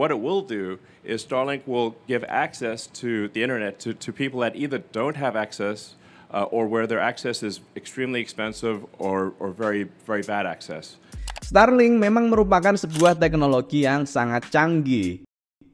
what it will do is Starlink will give access to the internet to, to people that either don't have access uh, or where their access is extremely expensive or, or very, very bad access. Starlink memang merupakan sebuah teknologi yang sangat canggih.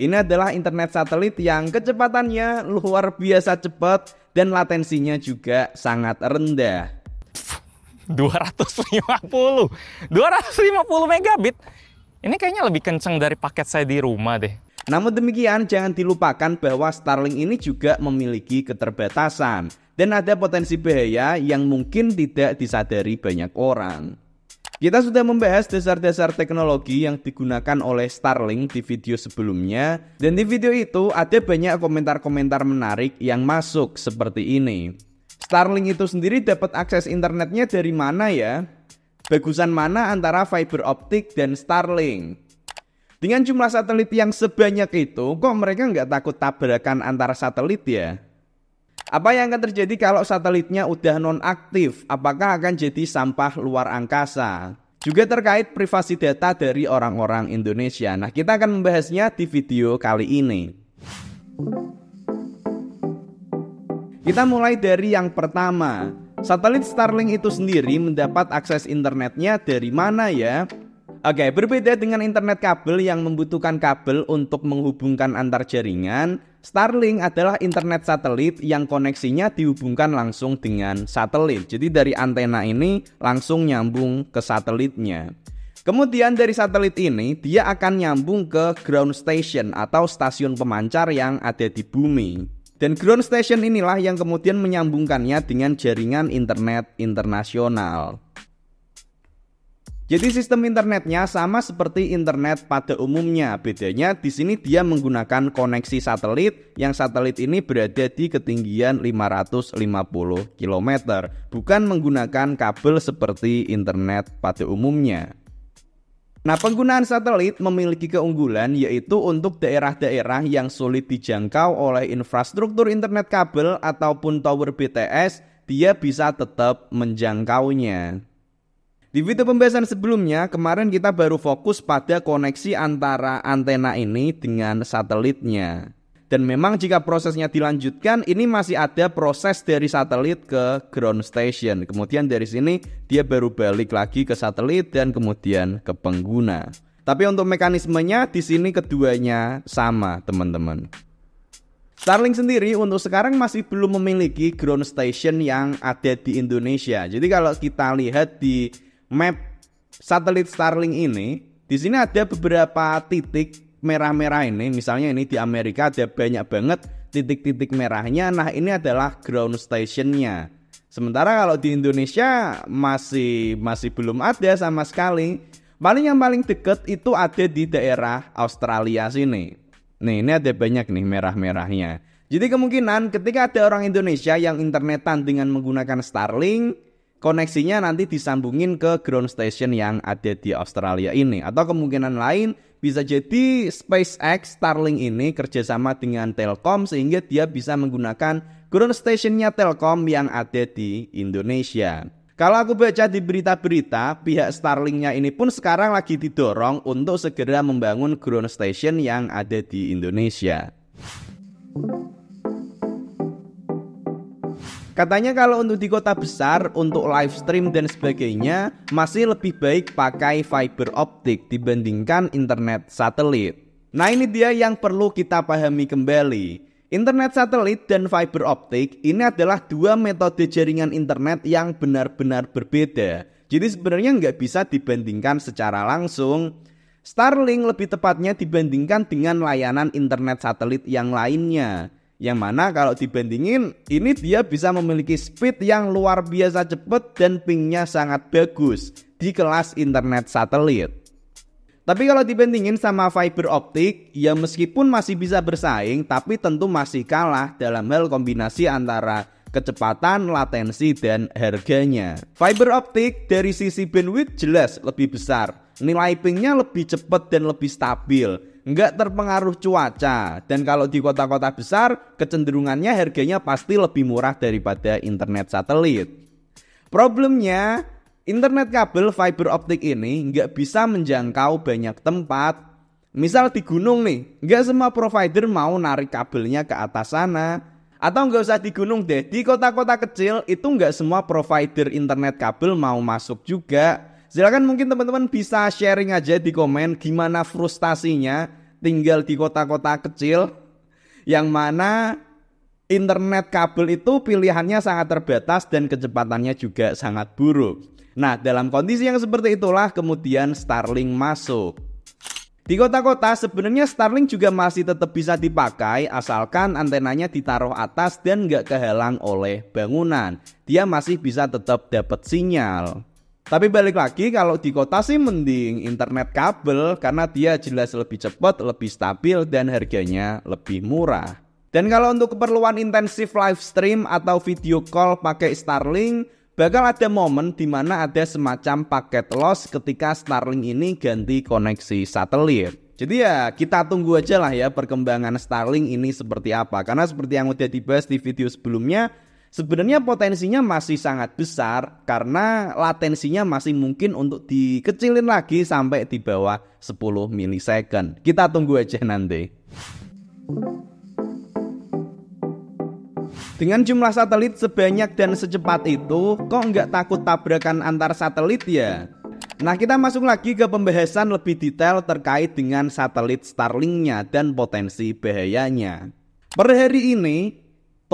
Ini adalah internet satelit yang kecepatannya luar biasa cepat dan latensinya juga sangat rendah. 250 250 megabit ini kayaknya lebih kenceng dari paket saya di rumah deh. Namun demikian jangan dilupakan bahwa Starlink ini juga memiliki keterbatasan. Dan ada potensi bahaya yang mungkin tidak disadari banyak orang. Kita sudah membahas dasar-dasar teknologi yang digunakan oleh Starlink di video sebelumnya. Dan di video itu ada banyak komentar-komentar menarik yang masuk seperti ini. Starlink itu sendiri dapat akses internetnya dari mana ya? Bagusan mana antara fiber optik dan Starlink? Dengan jumlah satelit yang sebanyak itu, kok mereka nggak takut tabrakan antara satelit ya? Apa yang akan terjadi kalau satelitnya udah nonaktif? Apakah akan jadi sampah luar angkasa? Juga terkait privasi data dari orang-orang Indonesia. Nah, kita akan membahasnya di video kali ini. Kita mulai dari yang pertama. Satelit Starlink itu sendiri mendapat akses internetnya dari mana ya? Oke, berbeda dengan internet kabel yang membutuhkan kabel untuk menghubungkan antar jaringan, Starlink adalah internet satelit yang koneksinya dihubungkan langsung dengan satelit. Jadi dari antena ini langsung nyambung ke satelitnya. Kemudian dari satelit ini dia akan nyambung ke ground station atau stasiun pemancar yang ada di bumi. Dan ground station inilah yang kemudian menyambungkannya dengan jaringan internet internasional. Jadi sistem internetnya sama seperti internet pada umumnya. Bedanya di sini dia menggunakan koneksi satelit yang satelit ini berada di ketinggian 550 km, bukan menggunakan kabel seperti internet pada umumnya. Nah, penggunaan satelit memiliki keunggulan yaitu untuk daerah-daerah yang sulit dijangkau oleh infrastruktur internet kabel ataupun tower BTS, dia bisa tetap menjangkaunya. Di video pembahasan sebelumnya, kemarin kita baru fokus pada koneksi antara antena ini dengan satelitnya. Dan memang jika prosesnya dilanjutkan, ini masih ada proses dari satelit ke ground station. Kemudian dari sini dia baru balik lagi ke satelit dan kemudian ke pengguna. Tapi untuk mekanismenya di sini keduanya sama, teman-teman. Starlink sendiri untuk sekarang masih belum memiliki ground station yang ada di Indonesia. Jadi kalau kita lihat di map satelit Starlink ini, di sini ada beberapa titik merah-merah ini misalnya ini di Amerika ada banyak banget titik-titik merahnya nah ini adalah ground stationnya. Sementara kalau di Indonesia masih masih belum ada sama sekali. Paling yang paling deket itu ada di daerah Australia sini. Nih ini ada banyak nih merah-merahnya. Jadi kemungkinan ketika ada orang Indonesia yang internetan dengan menggunakan Starlink koneksinya nanti disambungin ke ground station yang ada di Australia ini atau kemungkinan lain bisa jadi SpaceX Starlink ini kerjasama dengan Telkom sehingga dia bisa menggunakan ground stationnya Telkom yang ada di Indonesia. Kalau aku baca di berita-berita, pihak Starlinknya ini pun sekarang lagi didorong untuk segera membangun ground station yang ada di Indonesia. Katanya kalau untuk di kota besar untuk live stream dan sebagainya masih lebih baik pakai fiber optik dibandingkan internet satelit. Nah ini dia yang perlu kita pahami kembali. Internet satelit dan fiber optik ini adalah dua metode jaringan internet yang benar-benar berbeda. Jadi sebenarnya nggak bisa dibandingkan secara langsung. Starlink lebih tepatnya dibandingkan dengan layanan internet satelit yang lainnya. Yang mana kalau dibandingin ini dia bisa memiliki speed yang luar biasa cepat dan pingnya sangat bagus di kelas internet satelit. Tapi kalau dibandingin sama fiber optik, ya meskipun masih bisa bersaing, tapi tentu masih kalah dalam hal kombinasi antara kecepatan, latensi, dan harganya. Fiber optik dari sisi bandwidth jelas lebih besar. Nilai pingnya lebih cepat dan lebih stabil nggak terpengaruh cuaca dan kalau di kota-kota besar kecenderungannya harganya pasti lebih murah daripada internet satelit. Problemnya internet kabel fiber optik ini nggak bisa menjangkau banyak tempat. Misal di gunung nih, nggak semua provider mau narik kabelnya ke atas sana. Atau nggak usah di gunung deh, di kota-kota kecil itu nggak semua provider internet kabel mau masuk juga. Silakan mungkin teman-teman bisa sharing aja di komen gimana frustasinya tinggal di kota-kota kecil yang mana internet kabel itu pilihannya sangat terbatas dan kecepatannya juga sangat buruk. Nah, dalam kondisi yang seperti itulah kemudian Starlink masuk. Di kota-kota sebenarnya Starlink juga masih tetap bisa dipakai asalkan antenanya ditaruh atas dan nggak kehalang oleh bangunan. Dia masih bisa tetap dapat sinyal. Tapi balik lagi kalau di kota sih mending internet kabel karena dia jelas lebih cepat, lebih stabil dan harganya lebih murah. Dan kalau untuk keperluan intensif live stream atau video call pakai Starlink, bakal ada momen di mana ada semacam paket loss ketika Starlink ini ganti koneksi satelit. Jadi ya kita tunggu aja lah ya perkembangan Starlink ini seperti apa. Karena seperti yang udah dibahas di video sebelumnya, sebenarnya potensinya masih sangat besar karena latensinya masih mungkin untuk dikecilin lagi sampai di bawah 10 milisecond. Kita tunggu aja nanti. Dengan jumlah satelit sebanyak dan secepat itu, kok nggak takut tabrakan antar satelit ya? Nah kita masuk lagi ke pembahasan lebih detail terkait dengan satelit Starlinknya dan potensi bahayanya. Per hari ini,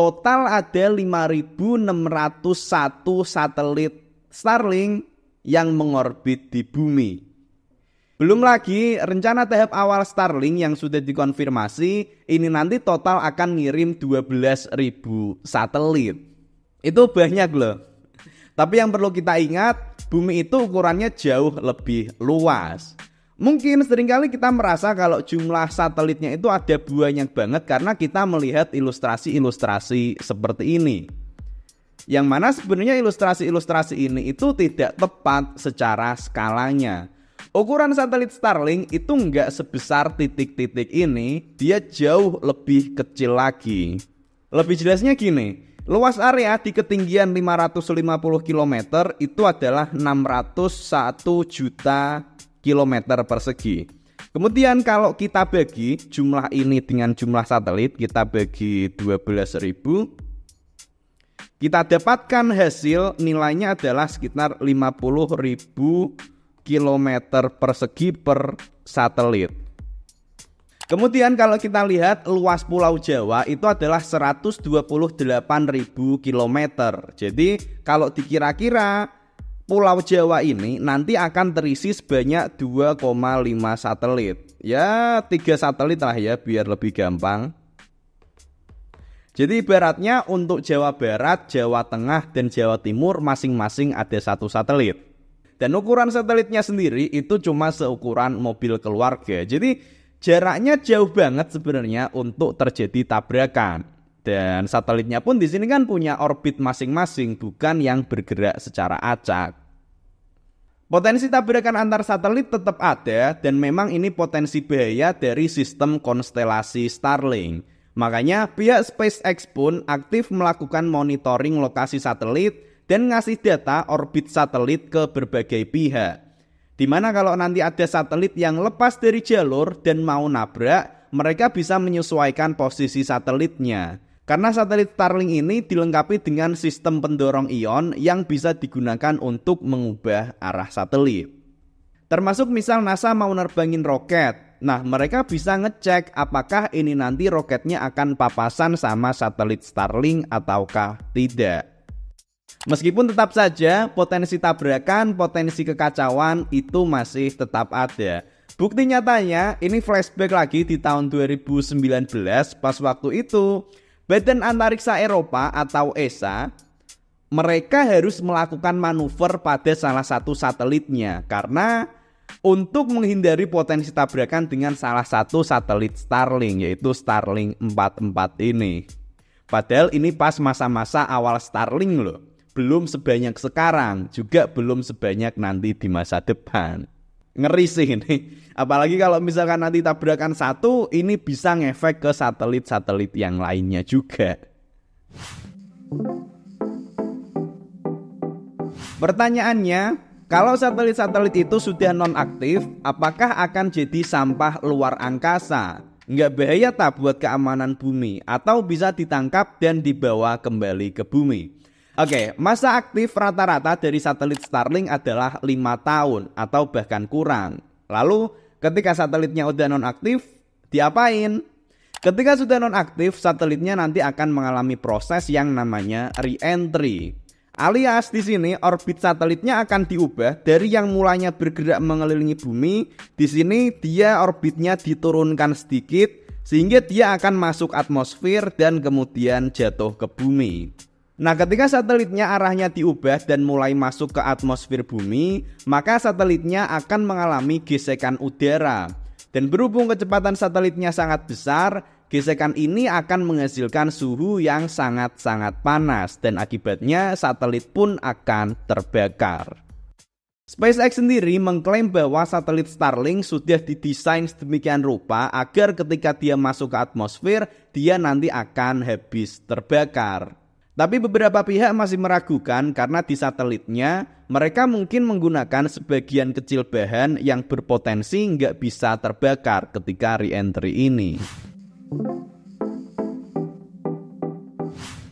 total ada 5.601 satelit Starlink yang mengorbit di bumi. Belum lagi rencana tahap awal Starlink yang sudah dikonfirmasi ini nanti total akan ngirim 12.000 satelit. Itu banyak loh. Tapi yang perlu kita ingat, bumi itu ukurannya jauh lebih luas. Mungkin sering kali kita merasa kalau jumlah satelitnya itu ada banyak banget karena kita melihat ilustrasi-ilustrasi seperti ini. Yang mana sebenarnya ilustrasi-ilustrasi ini itu tidak tepat secara skalanya. Ukuran satelit Starlink itu nggak sebesar titik-titik ini, dia jauh lebih kecil lagi. Lebih jelasnya gini, luas area di ketinggian 550 km itu adalah 601 juta kilometer persegi. Kemudian kalau kita bagi jumlah ini dengan jumlah satelit, kita bagi 12.000 kita dapatkan hasil nilainya adalah sekitar 50.000 kilometer persegi per satelit. Kemudian kalau kita lihat luas Pulau Jawa itu adalah 128.000 km. Jadi kalau dikira-kira Pulau Jawa ini nanti akan terisi sebanyak 2,5 satelit. Ya, tiga satelit lah ya biar lebih gampang. Jadi ibaratnya untuk Jawa Barat, Jawa Tengah, dan Jawa Timur masing-masing ada satu satelit. Dan ukuran satelitnya sendiri itu cuma seukuran mobil keluarga. Jadi jaraknya jauh banget sebenarnya untuk terjadi tabrakan. Dan satelitnya pun di sini kan punya orbit masing-masing, bukan yang bergerak secara acak. Potensi tabrakan antar satelit tetap ada dan memang ini potensi bahaya dari sistem konstelasi Starlink. Makanya pihak SpaceX pun aktif melakukan monitoring lokasi satelit dan ngasih data orbit satelit ke berbagai pihak. Di mana kalau nanti ada satelit yang lepas dari jalur dan mau nabrak, mereka bisa menyesuaikan posisi satelitnya. Karena satelit Starlink ini dilengkapi dengan sistem pendorong ion yang bisa digunakan untuk mengubah arah satelit. Termasuk misal NASA mau nerbangin roket. Nah, mereka bisa ngecek apakah ini nanti roketnya akan papasan sama satelit Starlink ataukah tidak. Meskipun tetap saja potensi tabrakan, potensi kekacauan itu masih tetap ada. Bukti nyatanya ini flashback lagi di tahun 2019 pas waktu itu Badan Antariksa Eropa atau ESA mereka harus melakukan manuver pada salah satu satelitnya karena untuk menghindari potensi tabrakan dengan salah satu satelit Starlink yaitu Starlink 44 ini. Padahal ini pas masa-masa awal Starlink loh belum sebanyak sekarang, juga belum sebanyak nanti di masa depan. Ngeri sih ini. Apalagi kalau misalkan nanti tabrakan satu, ini bisa ngefek ke satelit-satelit yang lainnya juga. Pertanyaannya, Kalau satelit-satelit itu sudah nonaktif, apakah akan jadi sampah luar angkasa? Nggak bahaya tak buat keamanan bumi atau bisa ditangkap dan dibawa kembali ke bumi? Oke, masa aktif rata-rata dari satelit Starlink adalah 5 tahun atau bahkan kurang. Lalu ketika satelitnya udah nonaktif, diapain? Ketika sudah nonaktif, satelitnya nanti akan mengalami proses yang namanya re-entry. Alias di sini orbit satelitnya akan diubah dari yang mulanya bergerak mengelilingi bumi, di sini dia orbitnya diturunkan sedikit sehingga dia akan masuk atmosfer dan kemudian jatuh ke bumi. Nah, ketika satelitnya arahnya diubah dan mulai masuk ke atmosfer bumi, maka satelitnya akan mengalami gesekan udara. Dan berhubung kecepatan satelitnya sangat besar, Gesekan ini akan menghasilkan suhu yang sangat-sangat panas dan akibatnya satelit pun akan terbakar. SpaceX sendiri mengklaim bahwa satelit Starlink sudah didesain sedemikian rupa agar ketika dia masuk ke atmosfer, dia nanti akan habis terbakar. Tapi beberapa pihak masih meragukan karena di satelitnya mereka mungkin menggunakan sebagian kecil bahan yang berpotensi nggak bisa terbakar ketika re-entry ini.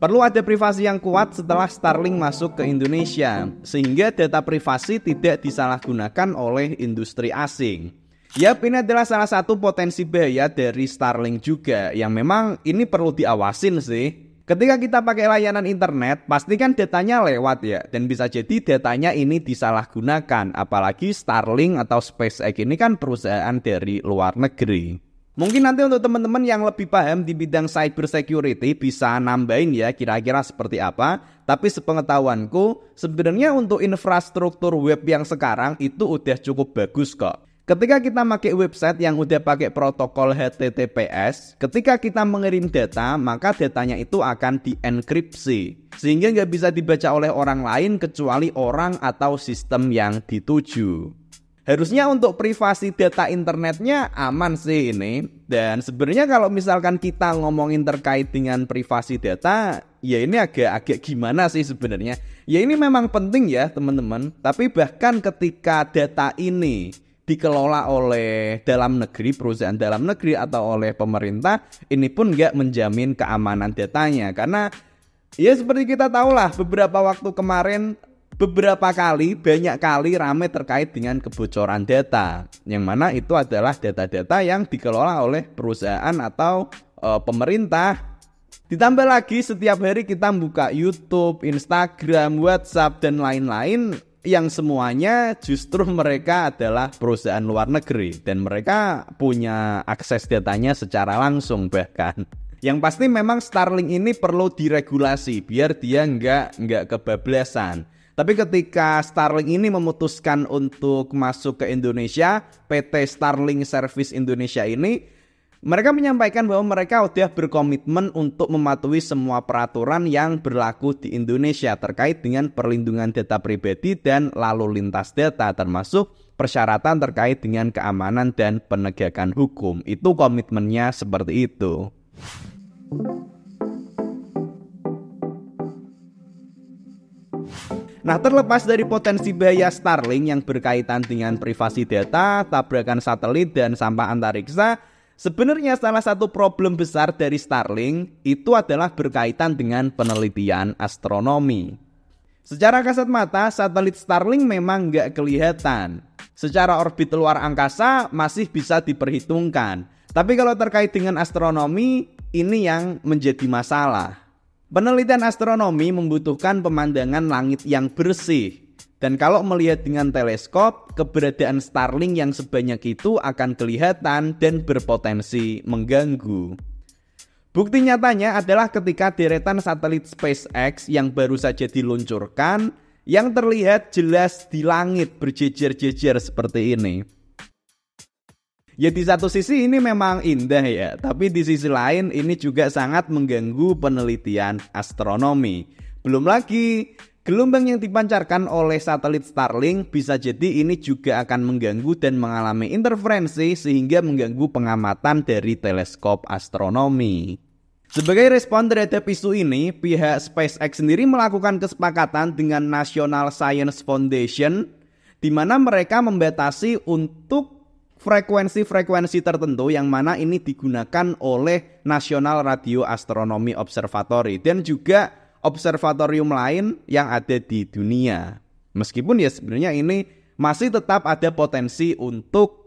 Perlu ada privasi yang kuat setelah Starlink masuk ke Indonesia, sehingga data privasi tidak disalahgunakan oleh industri asing. Yap, ini adalah salah satu potensi bahaya dari Starlink juga, yang memang ini perlu diawasin sih. Ketika kita pakai layanan internet, pastikan datanya lewat ya, dan bisa jadi datanya ini disalahgunakan, apalagi Starlink atau SpaceX ini kan perusahaan dari luar negeri. Mungkin nanti untuk teman-teman yang lebih paham di bidang cyber security bisa nambahin ya kira-kira seperti apa. Tapi sepengetahuanku sebenarnya untuk infrastruktur web yang sekarang itu udah cukup bagus kok. Ketika kita pakai website yang udah pakai protokol HTTPS, ketika kita mengirim data, maka datanya itu akan dienkripsi. Sehingga nggak bisa dibaca oleh orang lain kecuali orang atau sistem yang dituju. Harusnya untuk privasi data internetnya aman sih ini. Dan sebenarnya kalau misalkan kita ngomongin terkait dengan privasi data, ya ini agak-agak gimana sih sebenarnya. Ya ini memang penting ya teman-teman. Tapi bahkan ketika data ini dikelola oleh dalam negeri, perusahaan dalam negeri atau oleh pemerintah, ini pun nggak menjamin keamanan datanya. Karena ya seperti kita tahu lah beberapa waktu kemarin beberapa kali, banyak kali rame terkait dengan kebocoran data. Yang mana itu adalah data-data yang dikelola oleh perusahaan atau e, pemerintah. Ditambah lagi setiap hari kita buka YouTube, Instagram, WhatsApp dan lain-lain yang semuanya justru mereka adalah perusahaan luar negeri dan mereka punya akses datanya secara langsung bahkan. Yang pasti memang Starlink ini perlu diregulasi biar dia nggak nggak kebablasan. Tapi ketika Starlink ini memutuskan untuk masuk ke Indonesia, PT Starlink Service Indonesia ini mereka menyampaikan bahwa mereka sudah berkomitmen untuk mematuhi semua peraturan yang berlaku di Indonesia terkait dengan perlindungan data pribadi dan lalu lintas data termasuk persyaratan terkait dengan keamanan dan penegakan hukum. Itu komitmennya seperti itu. Nah, terlepas dari potensi bahaya Starlink yang berkaitan dengan privasi data, tabrakan satelit, dan sampah antariksa, sebenarnya salah satu problem besar dari Starlink itu adalah berkaitan dengan penelitian astronomi. Secara kasat mata, satelit Starlink memang nggak kelihatan. Secara orbit luar angkasa masih bisa diperhitungkan. Tapi kalau terkait dengan astronomi, ini yang menjadi masalah. Penelitian astronomi membutuhkan pemandangan langit yang bersih. Dan kalau melihat dengan teleskop, keberadaan Starlink yang sebanyak itu akan kelihatan dan berpotensi mengganggu. Bukti nyatanya adalah ketika deretan satelit SpaceX yang baru saja diluncurkan yang terlihat jelas di langit berjejer-jejer seperti ini. Ya di satu sisi ini memang indah ya, tapi di sisi lain ini juga sangat mengganggu penelitian astronomi. Belum lagi gelombang yang dipancarkan oleh satelit Starlink bisa jadi ini juga akan mengganggu dan mengalami interferensi sehingga mengganggu pengamatan dari teleskop astronomi. Sebagai respon terhadap isu ini, pihak SpaceX sendiri melakukan kesepakatan dengan National Science Foundation di mana mereka membatasi untuk frekuensi-frekuensi tertentu yang mana ini digunakan oleh National Radio Astronomy Observatory dan juga observatorium lain yang ada di dunia. Meskipun ya sebenarnya ini masih tetap ada potensi untuk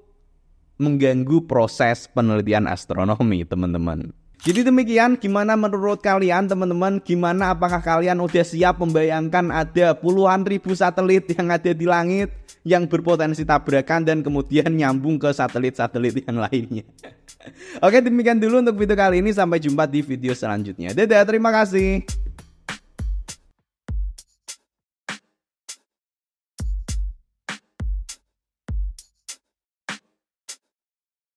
mengganggu proses penelitian astronomi, teman-teman. Jadi demikian, gimana menurut kalian teman-teman? Gimana apakah kalian udah siap membayangkan ada puluhan ribu satelit yang ada di langit yang berpotensi tabrakan dan kemudian nyambung ke satelit-satelit yang lainnya? Oke, demikian dulu untuk video kali ini. Sampai jumpa di video selanjutnya. Dadah, terima kasih.